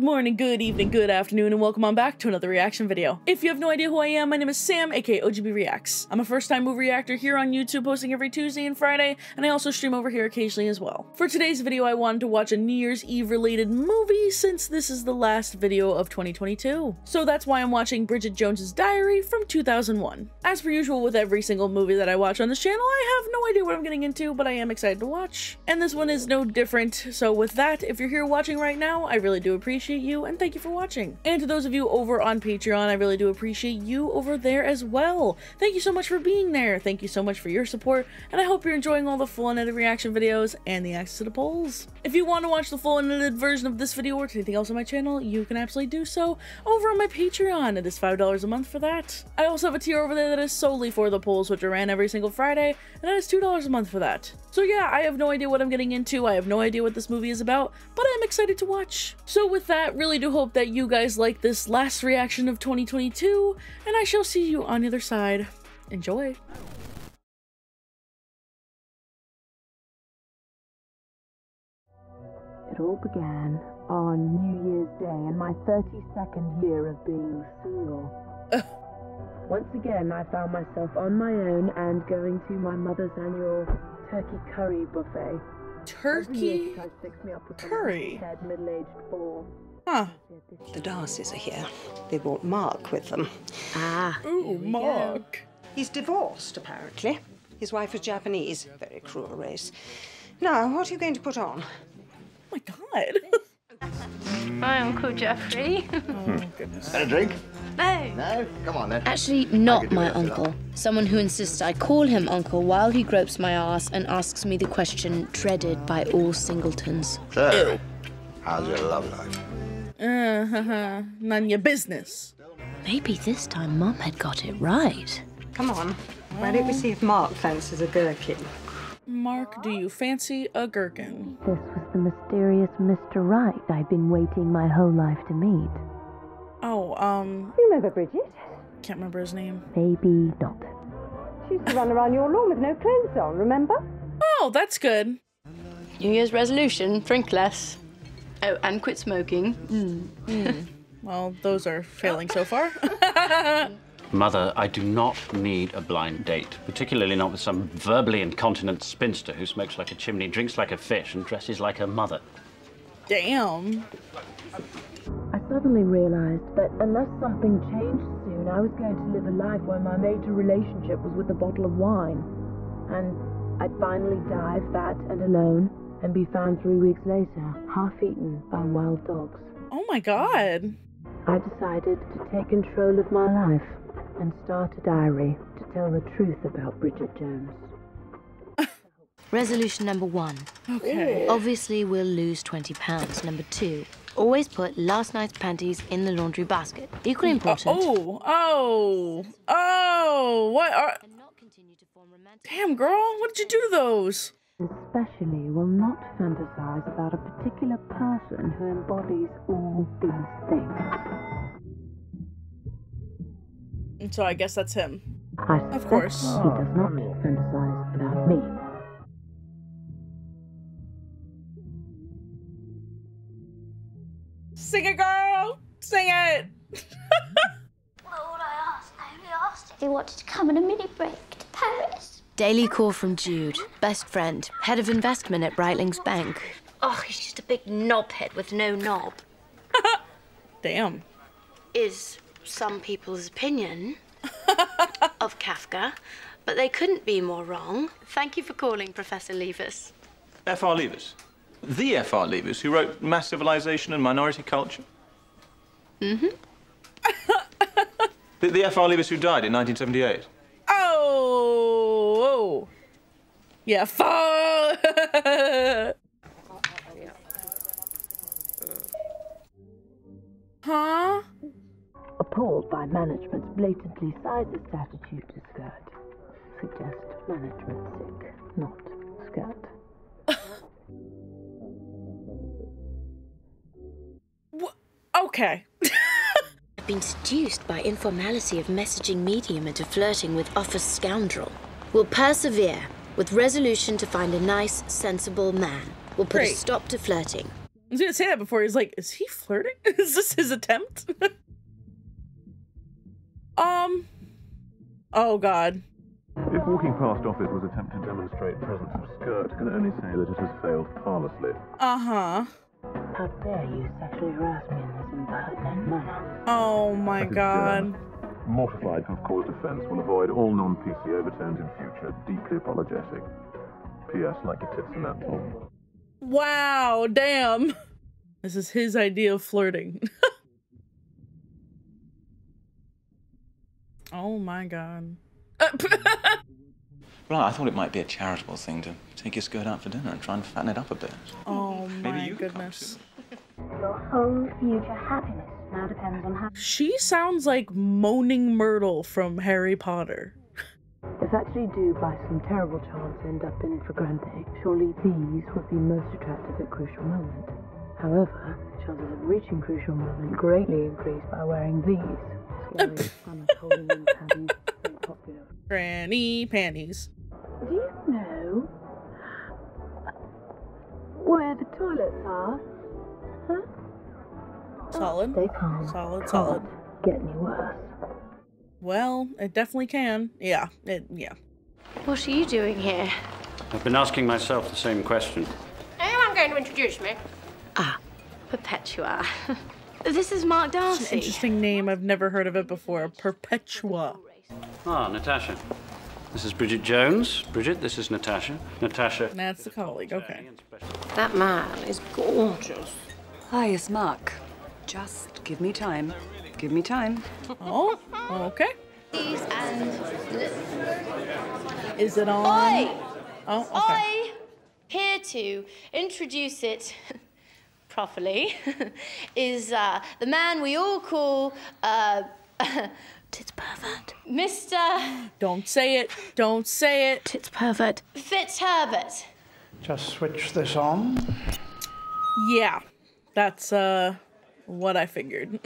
Good morning, good evening, good afternoon, and welcome on back to another reaction video. If you have no idea who I am, my name is Sam, aka OGB Reacts. I'm a first-time movie reactor here on YouTube, posting every Tuesday and Friday, and I also stream over here occasionally as well. For today's video, I wanted to watch a New Year's Eve related movie since this is the last video of 2022. So that's why I'm watching Bridget Jones's Diary from 2001. As per usual with every single movie that I watch on this channel, I have no idea what I'm getting into, but I am excited to watch. And this one is no different, so with that, if you're here watching right now, I really do appreciate you and thank you for watching. And to those of you over on Patreon, I really do appreciate you over there as well. Thank you so much for being there. Thank you so much for your support, and I hope you're enjoying all the full unedited reaction videos and the access to the polls. If you want to watch the full unedited version of this video or anything else on my channel, you can absolutely do so over on my Patreon. It is $5 a month for that. I also have a tier over there that is solely for the polls, which are ran every single Friday, and that is $2 a month for that. So yeah, I have no idea what I'm getting into. I have no idea what this movie is about, but I am excited to watch. So with that, really do hope that you guys like this last reaction of 2022, and I shall see you on the other side. Enjoy. It all began on New Year's Day in my 32nd year of being single. Once again, I found myself on my own and going to my mother's annual turkey curry buffet. Turkey Tried to fix me up with some curry? Dead middle-aged bore. Huh. The Darcys are here. They brought Mark with them. Ah, Ooh, Mark. He's divorced, apparently. His wife was Japanese. Very cruel race. Now, what are you going to put on? Oh my god. Hi, Uncle Geoffrey. oh goodness. And a drink? no. No? Come on then. Actually, not my it if you like. uncle. Someone who insists I call him uncle while he gropes my ass and asks me the question dreaded by all singletons. So, how's your love life? Uh, huh. none your business. Maybe this time Mum had got it right. Come on. Why don't we see if Mark fancies a gherkin? Mark, do you fancy a gherkin? this was the mysterious Mr. Right I'd been waiting my whole life to meet. Oh, um, Remember Bridget? can't remember his name. Maybe not. She used to run around your lawn with no clothes on, remember? Oh, that's good. New Year's resolution: drink less. Oh, and quit smoking. Hmm. Hmm. Well, those are failing so far. Mother, I do not need a blind date, particularly not with some verbally incontinent spinster who smokes like a chimney, drinks like a fish, and dresses like her mother. Damn. I suddenly realized that unless something changed soon, I was going to live a life where my major relationship was with a bottle of wine. And I'd finally die fat and alone and be found three weeks later, half eaten by wild dogs. Oh my god. I decided to take control of my life and start a diary to tell the truth about Bridget Jones. Resolution number one. Okay. Obviously, we'll lose £20. Number two. Always put last night's panties in the laundry basket. Equally uh, important. Oh, oh, oh, what are. And not continue to form romantic Damn, girl, what did you do to those? Especially will not fantasize about a particular person who embodies all these things. And so I guess that's him. I Of course. He does not fantasize about me. Sing it, girl! Sing it! What would I ask? I only asked if he wanted to come on a mini break to Paris. Daily call from Jude, best friend, head of investment at Breitling's Bank. Oh, he's just a big knobhead with no knob. Damn. Is some people's opinion of Kafka, but they couldn't be more wrong. Thank you for calling, Professor Leavis. F.R. Leavis. The F.R. Leavis, who wrote Mass Civilization and Minority Culture. Mm-hmm. the, the F.R. Leavis who died in 1978. Oh! oh. Yeah, fuck! huh? Appalled by management's blatantly sizist attitude to skirt. Suggest management sick, not skirt. Okay. I've been seduced by informality of messaging medium into flirting with office scoundrel. Will persevere with resolution to find a nice, sensible man. we'll put a stop to flirting. I was gonna say that before. He's like, is he flirting? is this his attempt? um. Oh God. If walking past office was attempt to demonstrate presence of skirt, can only say that it has failed harmlessly. Uh huh. How dare you sexually harass me in this impertinent manner? Oh my That is God. Mortified to have caused offence, will avoid all non-PC overtones in future. Deeply apologetic. P.S. Like your tits in that Tom. Wow. Damn. This is his idea of flirting. oh my God. Well, I thought it might be a charitable thing to take your skirt out for dinner and try and fatten it up a bit. Oh Maybe my you could come goodness. Your whole future happiness now depends on how. She sounds like Moaning Myrtle from Harry Potter. If actually do by some terrible chance end up in flagrante, surely these would be most attractive at crucial moment. However, the chances of reaching crucial moment greatly increase by wearing these. Slowly, I'm holding them panties. Granny panties. Do you know where the toilets are? Huh? Solid. Stay calm. Solid, Can't solid. Get any worse. Well, it definitely can. Yeah, it yeah. What are you doing here? I've been asking myself the same question. Anyone going to introduce me? Ah, Perpetua. this is Mark It's an Darcy. interesting name. I've never heard of it before. Perpetua. Ah, Natasha. This is Bridget Jones. Bridget, this is Natasha. Natasha. That's the colleague. Okay. That man is gorgeous. Hi, it's Mark. Just give me time. Give me time. Oh, okay. Is it on? Oi! Oh, okay. I, here to introduce it properly, is uh, the man we all call uh, Tits Pervert. Mr. Don't say it. Don't say it. Tits pervert. Fitzherbert. Just switch this on. Yeah, that's uh what I figured.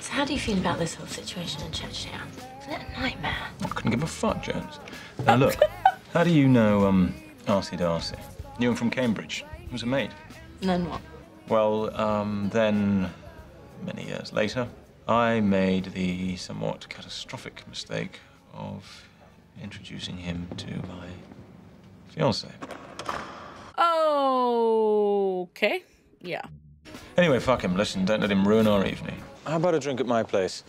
So, how do you feel about this whole situation in Chechnya? Isn't it a nightmare? I couldn't give a fuck, Jones. Now look, how do you know um, Arcee Darcy? Knew him from Cambridge. He was a mate. And then what? Well, um, then, many years later, I made the somewhat catastrophic mistake of introducing him to my fiancée. Oh, okay. Yeah. Anyway, fuck him. Listen, don't let him ruin our evening. How about a drink at my place?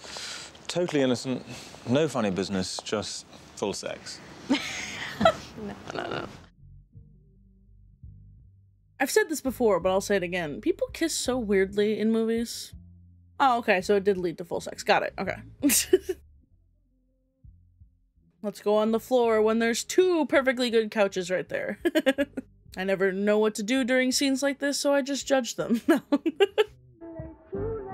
Totally innocent, no funny business, just full sex. No, no, no. I've said this before, but I'll say it again. People kiss so weirdly in movies. Oh, okay, so it did lead to full sex. Got it. Okay. Let's go on the floor when there's two perfectly good couches right there. I never know what to do during scenes like this, so I just judge them.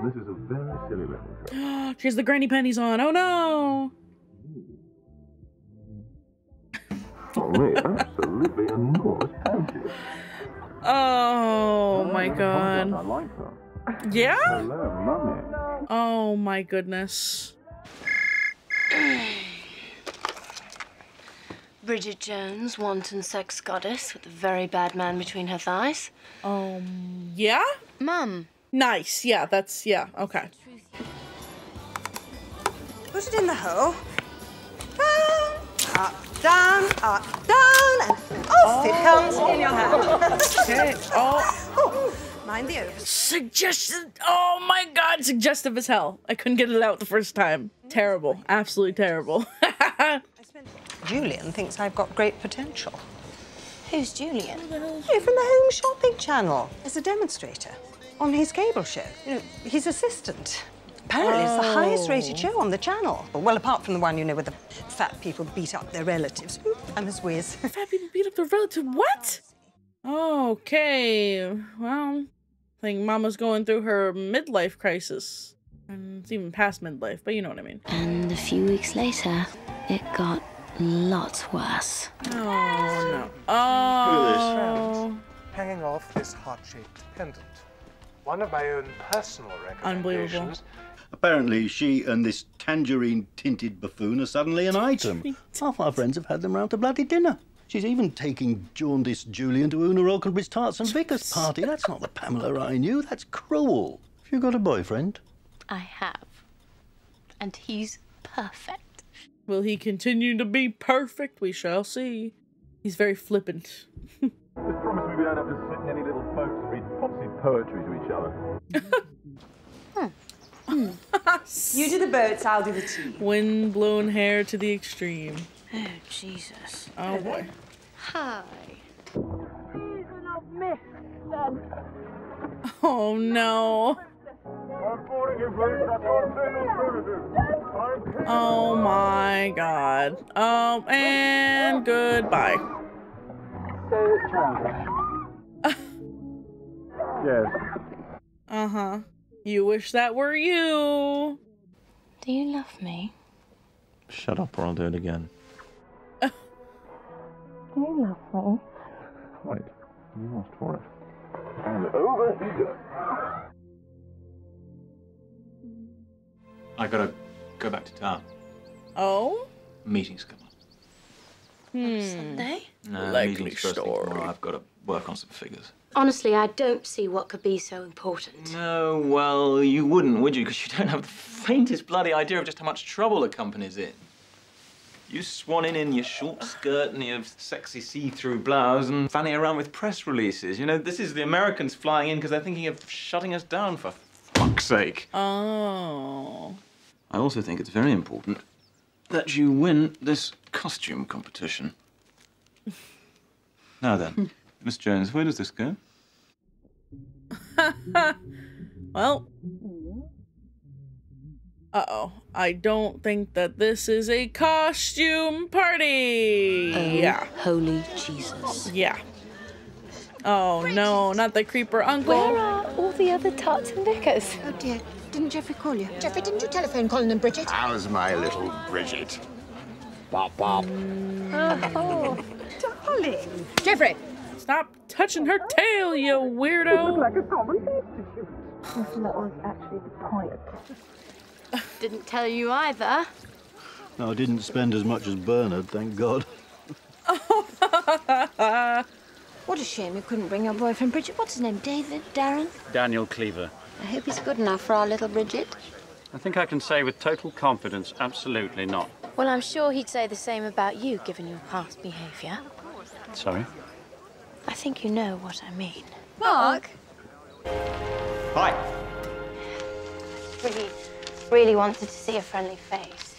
This is a very silly little joke. she has the granny panties on. Oh no! Oh, absolutely enormous panties. Oh my I god. like them. Yeah? Hello. Oh my goodness. Bridget Jones, wanton sex goddess with a very bad man between her thighs. Um, yeah? Mum. Nice. Yeah, that's, yeah, okay. Put it in the hole. Down, up, down, up, down, and off it comes in your hand. Okay. Oh. Mind the overs. Suggested. Oh my god, suggestive as hell. I couldn't get it out the first time. Terrible. Absolutely terrible. Julian thinks I've got great potential. Who's Julian? Hey, from the Home Shopping Channel. As a demonstrator on his cable show. You know, his assistant. Apparently, it's the oh. highest rated Oh. show on the channel. Well, apart from the one, you know, where the fat people beat up their relatives. Oop, I'm as whiz. Fat people beat up their relative. What? Okay. Well, I think Mama's going through her midlife crisis. And it's even past midlife, but you know what I mean. And a few weeks later, it got lots worse. Oh, no. Oh. Hanging off this heart-shaped pendant. One of my own personal recommendations. Apparently, she and this tangerine tinted buffoon are suddenly an item. Half our friends have had them round to bloody dinner. She's even taking jaundiced Julian to Una Alconbury Tarts and Vicars party. That's not the Pamela I knew. That's cruel. Have you got a boyfriend? I have. And he's perfect. Will he continue to be perfect? We shall see. He's very flippant. Just promise me we don't have to sit in any little boats and read popsy poetry to each other. Hmm. You do the boats, I'll do the tea. Wind blown hair to the extreme. Oh, Jesus. Oh boy. Hi. Oh no. Oh my god. Oh, and goodbye. yes. Uh huh. You wish that were you. Do you love me? Shut up or I'll do it again. Do you love me? Wait, you asked for it. And over here. I gotta go back to town. Oh? Meetings come up. Hmm. Sunday? No, Likely meetings first thing story. tomorrow. I've got to work on some figures. Honestly, I don't see what could be so important. No, well, you wouldn't, would you? Because you don't have the faintest bloody idea of just how much trouble a company's in. You swan in in your short skirt and your sexy see-through blouse and fanning around with press releases. You know, this is the Americans flying in because they're thinking of shutting us down, for fuck's sake. Oh. I also think it's very important that you win this costume competition. now then, Miss Jones, where does this go? well. Uh oh. I don't think that this is a costume party. Oh, yeah. Holy Jesus. Yeah. Oh no, not the creeper uncle. Where are all the other tarts and vicars? Oh dear, didn't Geoffrey call you? Geoffrey, didn't you telephone Colin and Bridget? How's my little Bridget? Bop, bop. Oh, oh. darling. Geoffrey! Stop touching her tail, you weirdo. like a common That was actually the point. Didn't tell you either. No, I didn't spend as much as Bernard, thank God. What a shame you couldn't bring your boyfriend, Bridget. What's his name? David? Darren? Daniel Cleaver. I hope he's good enough for our little Bridget. I think I can say with total confidence, absolutely not. Well, I'm sure he'd say the same about you, given your past behaviour. Sorry. I think you know what I mean. Mark? Hi. Really, really wanted to see a friendly face.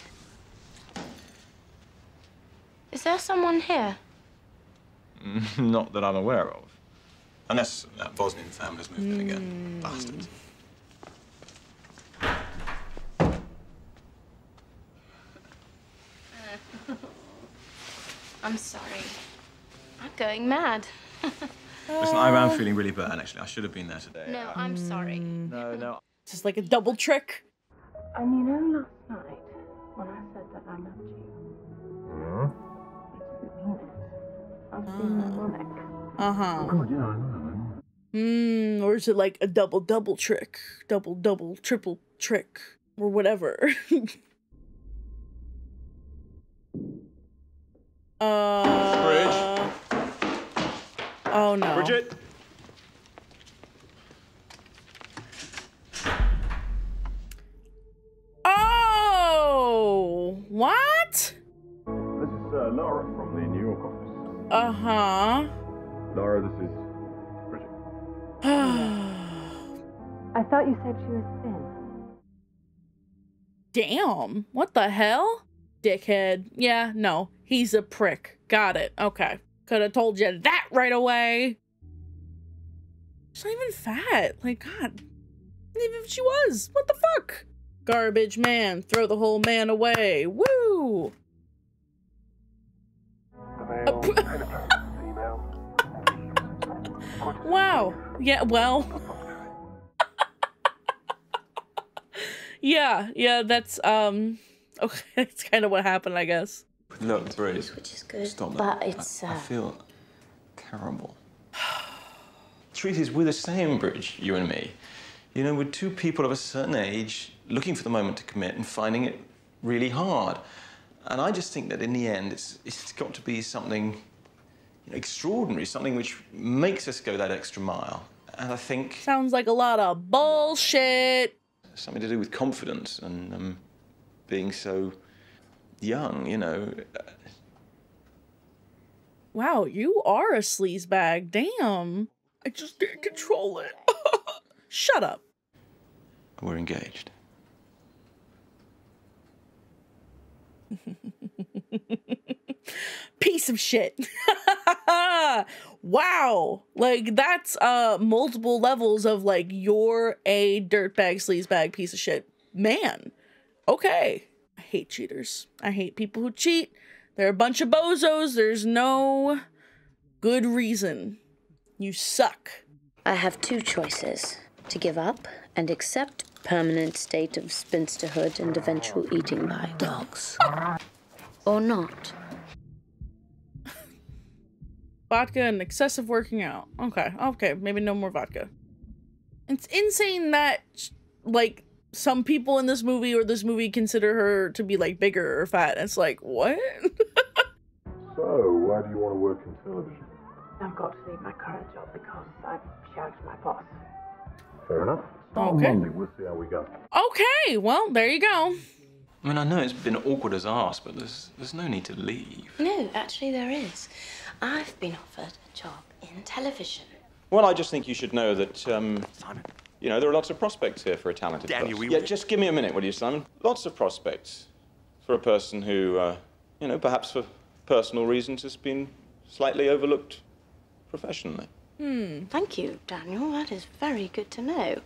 Is there someone here? Not that I'm aware of. Unless that Bosnian family's moved in again. Hmm. Bastards. I'm sorry. I'm going mad. Listen, I am feeling really bad, actually. I should have been there today. No, I'm sorry. No, no. This is like a double trick. And you know, last night, when I said that I loved you, I didn't mean it. I was being ironic. Uh huh. God, yeah, I know. Hmm. Or is it like a double double trick? Double double triple trick or whatever. uh. Oh no. Bridget? Oh, what? This is uh, Laura from the New York office. Uh huh. Laura, this is Bridget. I thought you said she was thin. Damn. What the hell? Dickhead. Yeah, no. He's a prick. Got it. Okay. Could have told you that right away. She's not even fat. Like, God. Even if she was. What the fuck? Garbage man. Throw the whole man away. Woo! Wow. Yeah, well. yeah, yeah, that's um okay, that's kind of what happened, I guess. Look, Bridge. Which is good, Stop but that. it's, I, I uh, feel terrible. Truth is, we're the same, Bridge, you and me. You know, we're two people of a certain age looking for the moment to commit and finding it really hard. And I just think that in the end, it's, it's got to be something extraordinary, something which makes us go that extra mile. And I think sounds like a lot of bullshit. Something to do with confidence and um, being so young, you know. Wow, you are a sleazebag. Damn. I just can't control it. Shut up. We're engaged. Piece of shit. wow. Like that's uh multiple levels of like you're a dirtbag, sleazebag piece of shit. Man. Okay. I hate cheaters. I hate people who cheat. They're a bunch of bozos. There's no good reason. You suck. I have two choices to give up and accept permanent state of spinsterhood and eventual eating by dogs. or not. vodka and excessive working out. Okay, okay, maybe no more vodka. It's insane that, like, some people in this movie or this movie consider her to be, like, bigger or fat. It's like, what? so, why do you want to work in television? I've got to leave my current job because I've shouted my boss. Fair enough. Okay. Monday, we'll see how we go. okay, well, there you go. I mean, I know it's been awkward as arse, but there's there's no need to leave. No, actually, there is. I've been offered a job in television. Well, I just think you should know that, um, you know, there are lots of prospects here for a talented Daniel, person. we- Yeah, just give me a minute, will you, Simon? Lots of prospects for a person who, uh, you know, perhaps for personal reasons has been slightly overlooked professionally. Hmm. Thank you, Daniel. That is very good to know.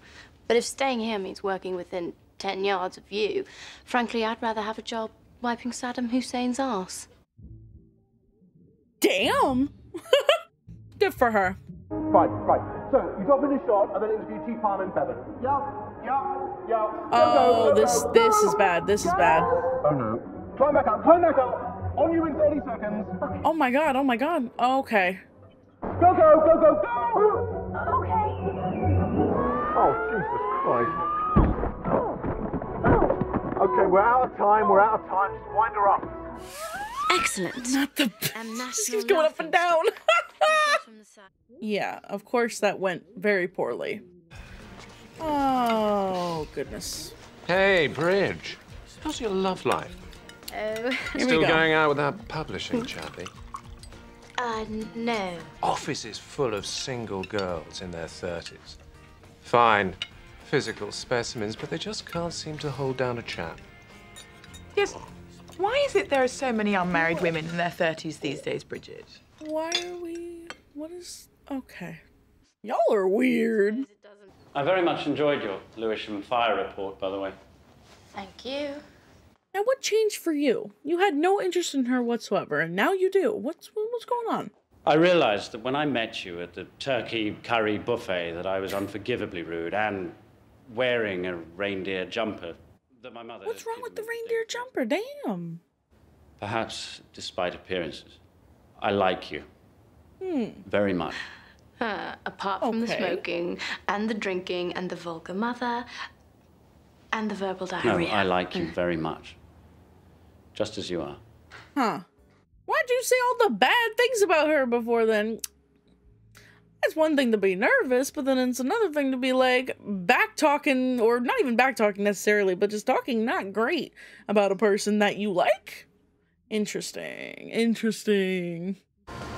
But if staying here means working within 10 yards of you, frankly, I'd rather have a job wiping Saddam Hussein's ass. Damn. Good for her. Right, right. So, you drop in a shot and then interview T. Farm and Bevan. Yeah, yeah, yeah. Oh, this this is bad. This is bad. Oh no. Climb back up, climb back up. On you in 30 seconds. Oh my god. Oh my god. Oh, okay. Go, go, go, go, go! Okay. Oh, Jesus Christ. Okay, we're out of time, we're out of time. Just wind her up. Excellent. Not the. This keeps going up and down. yeah, of course that went very poorly. Oh goodness. Hey, Bridge. How's your love life? Oh. Still going out with that publishing chappie? Uh, no. Office is full of single girls in their 30s. Fine, physical specimens, but they just can't seem to hold down a chap. Yes. Why is it there are so many unmarried women in their 30s these days, Bridget? Why are we? What is? Okay. Y'all are weird. I very much enjoyed your Lewisham fire report, by the way. Thank you. Now, what changed for you? You had no interest in her whatsoever, and now you do. What's what's going on? I realized that when I met you at the turkey curry buffet that I was unforgivably rude and wearing a reindeer jumper that my mother What's wrong with the reindeer jumper? Damn. perhaps despite appearances. I like you Hmm. very much. Uh, apart from the smoking and the drinking and the vulgar mother and the verbal diarrhea. No, diarrhea. I like you very much. Just as you are. Huh. Why'd you say all the bad things about her before then? It's one thing to be nervous, but then it's another thing to be like back talking, or not even back talking necessarily, but just talking not great about a person that you like. Interesting. Interesting.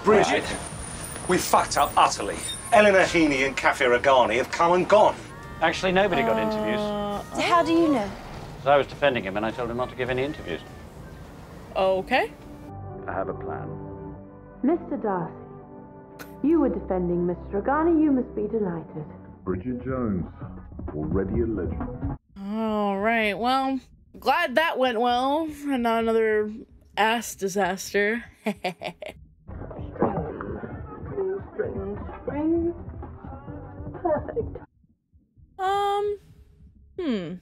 Bridget, we fucked up utterly. Eleanor Heaney and Cafe Regani have come and gone. Actually, nobody got interviews. So how do you know? So I was defending him and I told him not to give any interviews. Okay. I have a plan. Mr. Darcy, you were defending Miss Dragani. You must be delighted. Bridget Jones, already a legend. All right. Well, glad that went well, and not another ass disaster. Perfect. um. Hmm.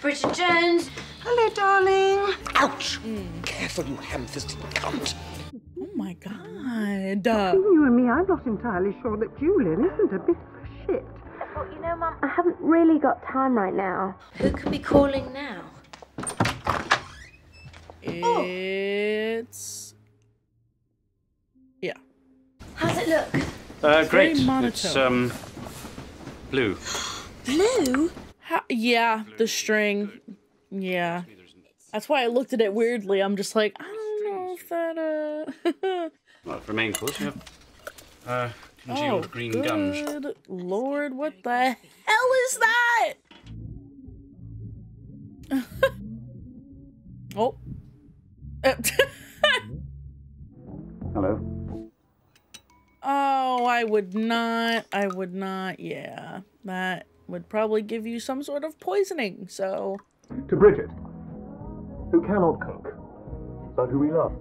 Bridget Jones. Hello, darling. Ouch! Careful, you ham-fisted cunt. Oh my god. Uh, Between you and me, I'm not entirely sure that Julian isn't a bit of a shit. But you know, Mum, I haven't really got time right now. Who could be calling now? It's yeah. How's it look? Uh, great. very. It's um blue. Blue? Ha- yeah, the string. Yeah. That's why I looked at it weirdly. I'm just like, I don't know if that uh Well, for main course, we have uh, congealed oh, green good. Lord, what the hell is that? oh. Hello. Oh, I would not. I would not. Yeah. That would probably give you some sort of poisoning, so. To Bridget, who cannot cook, but who we love,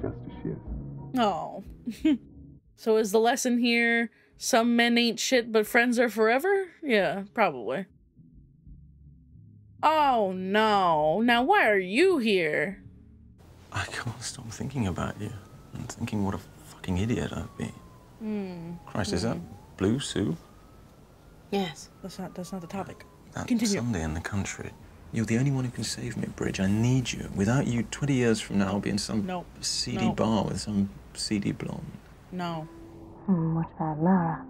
just as she is. Oh. so is the lesson here some men ain't shit but friends are forever? Yeah, probably. Oh no. Now why are you here? I can't stop thinking about you and thinking what a fucking idiot I've been. Hmm. Christ, is that blue Sue? Yes. That's not that's not the topic. That Continue. Sunday in the country. You're the only one who can save me, Bridge. I need you. Without you, 20 years from now, I'll be in some Nope. seedy Nope. bar with some seedy blonde. No. Hmm, what about Lara?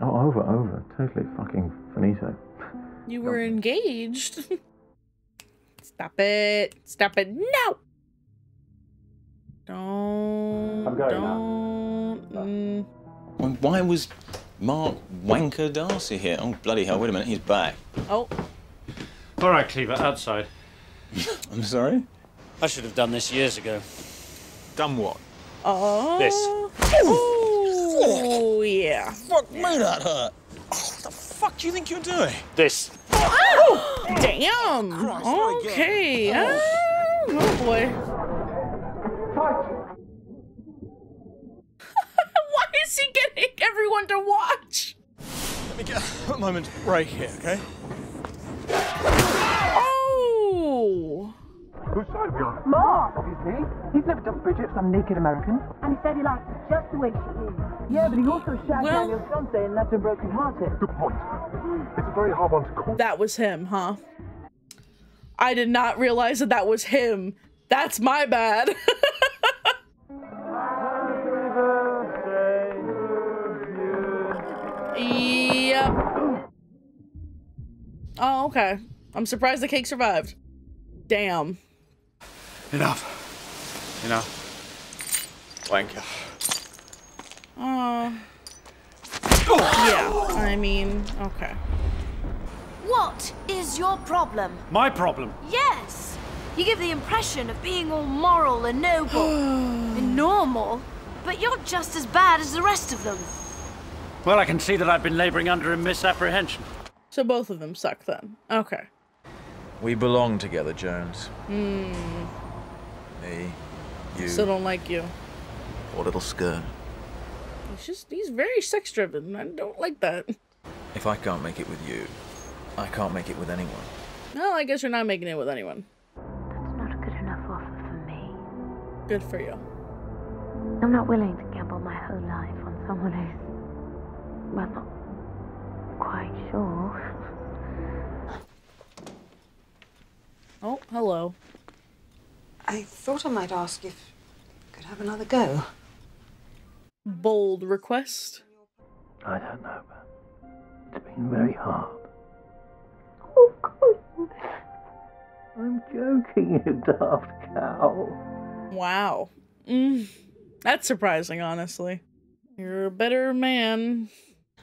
Oh, over, over. Totally fucking finito. You were engaged. Stop it. Stop it. No. Don't. I'm going don't. Mm. Why was Mark Wanker Darcy here? Oh, bloody hell, wait a minute, he's back. Oh. All right, Cleaver, outside. I'm sorry? I should have done this years ago. Done what? Oh. This. Oh, yeah. Fuck me, that hurt. Oh, what the fuck do you think you're doing? This. oh Damn. Okay. Ah, oh boy. Why is he getting everyone to watch? Let me get a moment right here, okay? Oh. Whose side are we on? Mark, obviously. He's never dumped Bridget, some naked American. And he said he likes her just the way she is. Yeah, but he also shagged Well- Daniel's fiance and left her broken hearted. Good point. It's a very hard one to call. That was him, huh? I did not realize that that was him. That's my bad. Oh, okay. I'm surprised the cake survived. Damn. Enough. Enough. Wanker. Oh. Uh, yeah, I mean, okay. What is your problem? My problem. Yes! You give the impression of being all moral and noble and normal, but you're just as bad as the rest of them. Well, I can see that I've been laboring under a misapprehension. So both of them suck then. Okay. We belong together, Jones. Hmm. Me, you, Still don't like you. poor little skirt. He's just, he's very sex driven. I don't like that. If I can't make it with you, I can't make it with anyone. Well, I guess you're not making it with anyone. That's Not a good enough offer for me. Good for you. I'm not willing to gamble my whole life on someone who's, well, not quite sure. Oh, hello. I thought I might ask if I could have another go. Bold request. I don't know, but it's been very hard. Oh, God. I'm joking, you daft cow. Wow. Mm, that's surprising, honestly. You're a better man.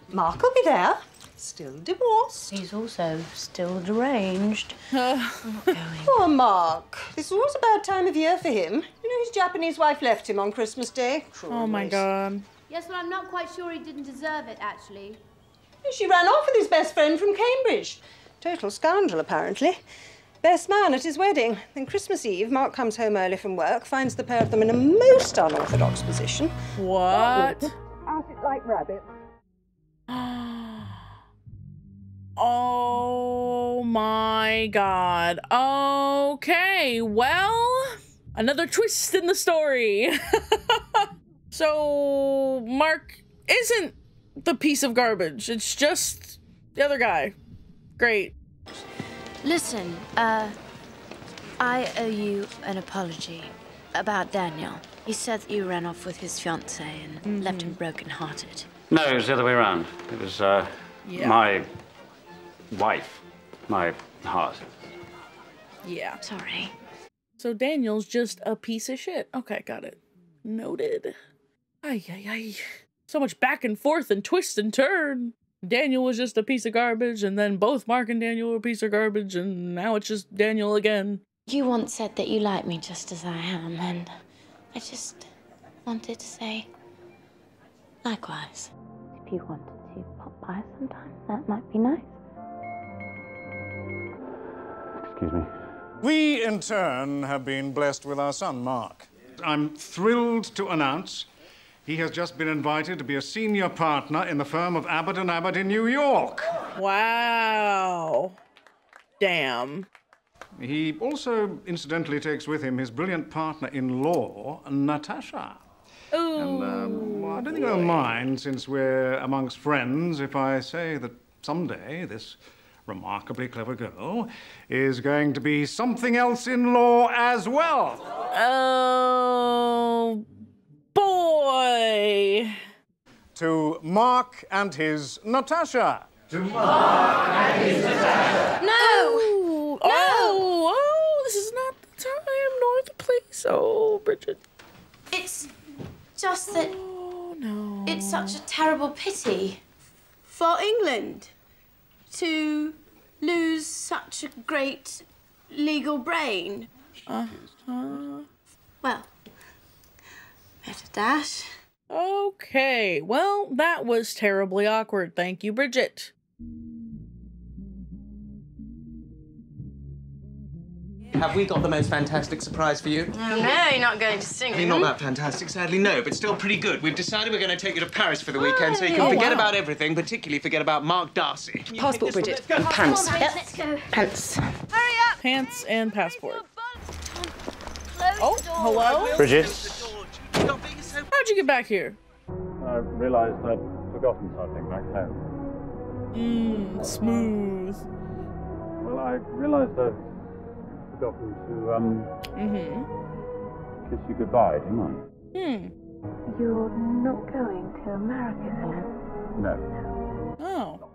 Mark will be there. Still divorced. He's also still deranged. Poor Mark. This is always a bad time of year for him. You know, his Japanese wife left him on Christmas Day. Cruel Oh my waste. god. Yes, well, I'm not quite sure he didn't deserve it, actually. She ran off with his best friend from Cambridge. Total scoundrel, apparently. Best man at his wedding. Then Christmas Eve, Mark comes home early from work, finds the pair of them in a most unorthodox position. What? Out it like rabbits. Oh my god. Okay, well, another twist in the story. so, Mark isn't the piece of garbage, it's just the other guy. Great. Listen, uh, I owe you an apology about Daniel. He said that you ran off with his fiancée and mm -hmm. left him broken-hearted. No, it was the other way around. It was uh, yeah. my wife, my heart. Yeah. Sorry. So Daniel's just a piece of shit. Okay, got it. Noted. Ay, ay, ay. So much back and forth and twist and turn. Daniel was just a piece of garbage, and then both Mark and Daniel were a piece of garbage, and now it's just Daniel again. You once said that you like me just as I am, and I just wanted to say likewise. If you wanted to pop by sometime, that might be nice. Excuse me. We, in turn, have been blessed with our son, Mark. I'm thrilled to announce he has just been invited to be a senior partner in the firm of Abbott and Abbott in New York. Wow. Damn. He also, incidentally, takes with him his brilliant partner in law, Natasha. Ooh. And um, well, I don't think I'll mind, since we're amongst friends, if I say that someday this remarkably clever girl is going to be something else in law as well. Oh, boy. To Mark and his Natasha. To Mark and his Natasha. No! Oh, no! Oh, oh, this is not the time I am, nor the place. Oh, Bridget. It's just that. Oh, no. It's such a terrible pity. For England to lose such a great legal brain. Uh-huh. Well, better dash. Okay, well, that was terribly awkward. Thank you, Bridget. Have we got the most fantastic surprise for you? Oh, no, you're not going to sing. Not that fantastic, sadly, no, but still pretty good. We've decided we're going to take you to Paris for the weekend so you can oh, forget wow. about everything, particularly forget about Mark Darcy. Passport, Bridget. And pants. On, yep. Let's go. Pants. Hurry up! Pants and passport. Oh, hello? Bridget. How'd you get back here? I realized I'd forgotten something back home. Mmm, smooth. Well, I realized I'd forgotten to, um... Mm-hmm. Kiss you goodbye, didn't I? Hmm. You're not going to America then? No. Oh.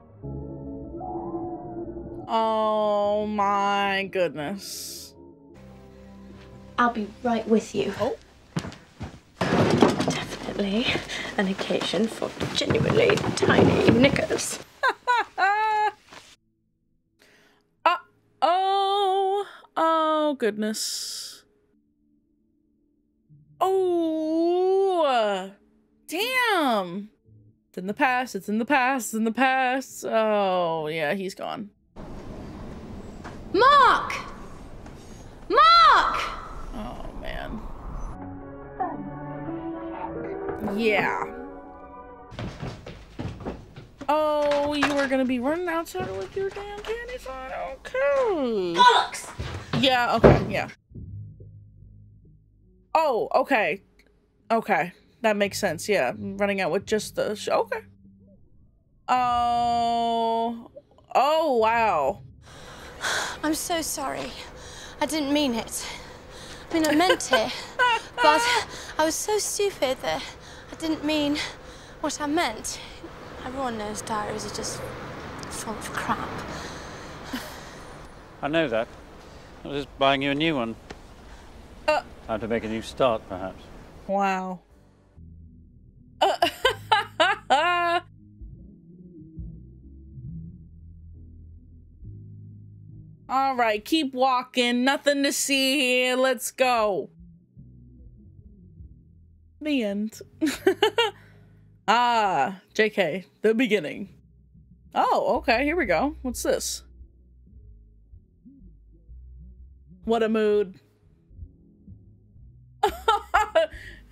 Oh my goodness. I'll be right with you. Oh. Definitely an occasion for genuinely tiny knickers. Oh, goodness. Oh, damn. It's in the past. It's in the past. It's in the past. Oh, yeah, he's gone. Mark! Mark! Oh, man. Yeah. Oh, you were gonna be running outside with your damn candy sign? Okay. Bollocks! Yeah, okay, yeah. Oh, okay. Okay. That makes sense, yeah. Running out with just the... okay. Oh... Oh, wow. I'm so sorry. I didn't mean it. I mean, I meant it. but I was so stupid that I didn't mean what I meant. Everyone knows diaries are just full of crap. I know that. I was just buying you a new one. Uh, How to make a new start, perhaps. Wow. Uh, All right, keep walking. Nothing to see here. Let's go. The end. ah, JK, the beginning. Oh, okay, here we go. What's this? What a mood.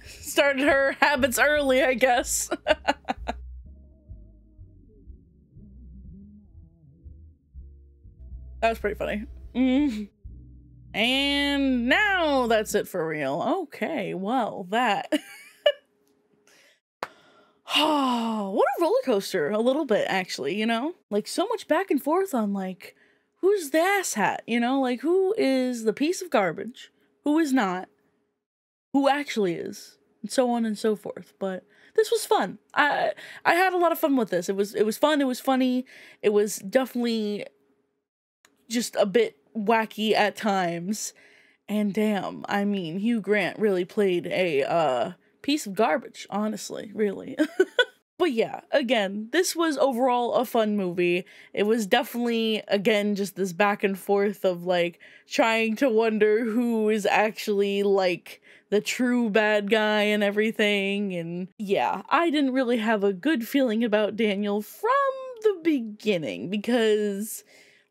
Started her habits early, I guess. that was pretty funny. Mm. And now that's it for real. Okay, well, that. oh, what a roller coaster. A little bit, actually, you know? Like, so much back and forth on, like, who's the asshat? You know, like who is the piece of garbage? Who is not? Who actually is? And so on and so forth. But this was fun. I I had a lot of fun with this. It was it was fun, it was funny. It was definitely just a bit wacky at times. And damn, I mean, Hugh Grant really played a uh piece of garbage, honestly, really. But yeah, again, this was overall a fun movie. It was definitely, again, just this back and forth of like trying to wonder who is actually like the true bad guy and everything. And yeah, I didn't really have a good feeling about Daniel from the beginning because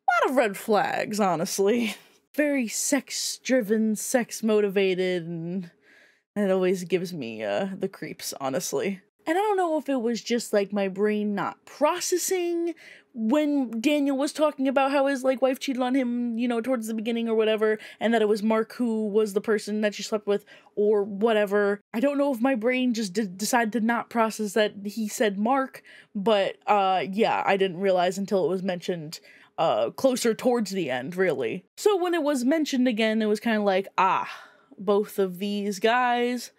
a lot of red flags, honestly. Very sex driven, sex motivated, and it always gives me uh, the creeps, honestly. And I don't know if it was just like my brain not processing when Daniel was talking about how his like wife cheated on him, you know, towards the beginning or whatever, and that it was Mark who was the person that she slept with or whatever. I don't know if my brain just decided to not process that he said Mark, but uh yeah, I didn't realize until it was mentioned uh closer towards the end, really. So when it was mentioned again, it was kind of like, ah, both of these guys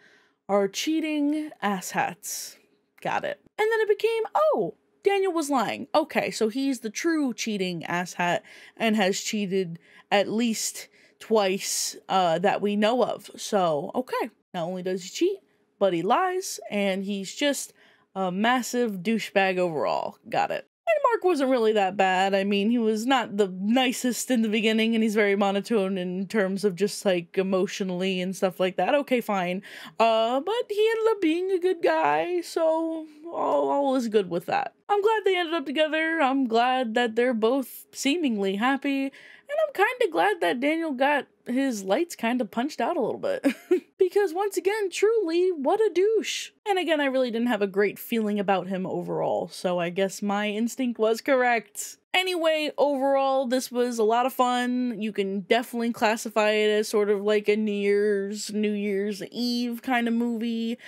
are cheating asshats. Got it. And then it became, oh, Daniel was lying. Okay, so he's the true cheating asshat and has cheated at least twice uh, that we know of. So, okay, not only does he cheat, but he lies, and he's just a massive douchebag overall. Got it. And Mark wasn't really that bad. I mean, he was not the nicest in the beginning, and he's very monotone in terms of just like emotionally and stuff like that. Okay, fine. Uh, but he ended up being a good guy, so all, all is good with that. I'm glad they ended up together. I'm glad that they're both seemingly happy. And I'm kind of glad that Daniel got his lights kind of punched out a little bit. because once again, truly, what a douche. And again, I really didn't have a great feeling about him overall, so I guess my instinct was correct. Anyway, overall, this was a lot of fun. You can definitely classify it as sort of like a New Year's, New Year's Eve kind of movie.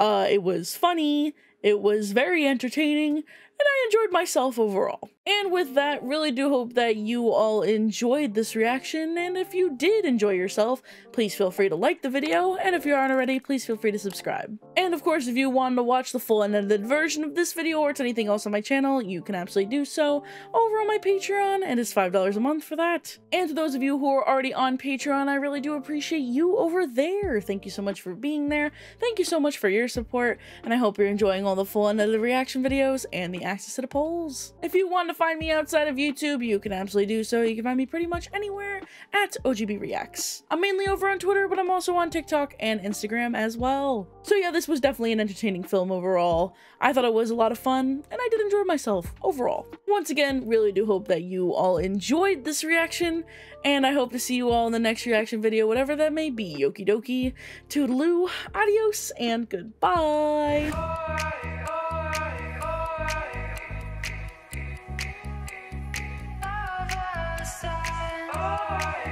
Uh, it was funny, it was very entertaining, and I enjoyed myself overall. And with that, really do hope that you all enjoyed this reaction, and if you did enjoy yourself, please feel free to like the video, and if you aren't already, please feel free to subscribe. And of course, if you want to watch the full unedited version of this video or to anything else on my channel, you can absolutely do so over on my Patreon, and it's $5 a month for that. And to those of you who are already on Patreon, I really do appreciate you over there. Thank you so much for being there. Thank you so much for your support, and I hope you're enjoying all the full unedited reaction videos and the access to the polls. If you want to find me outside of YouTube, you can absolutely do so. You can find me pretty much anywhere at OGB Reacts. I'm mainly over on Twitter, but I'm also on TikTok and Instagram as well. So yeah, this was definitely an entertaining film overall. I thought it was a lot of fun, and I did enjoy myself overall. Once again, really do hope that you all enjoyed this reaction, and I hope to see you all in the next reaction video, whatever that may be. Okie dokie, toodaloo, adios, and goodbye. Oh,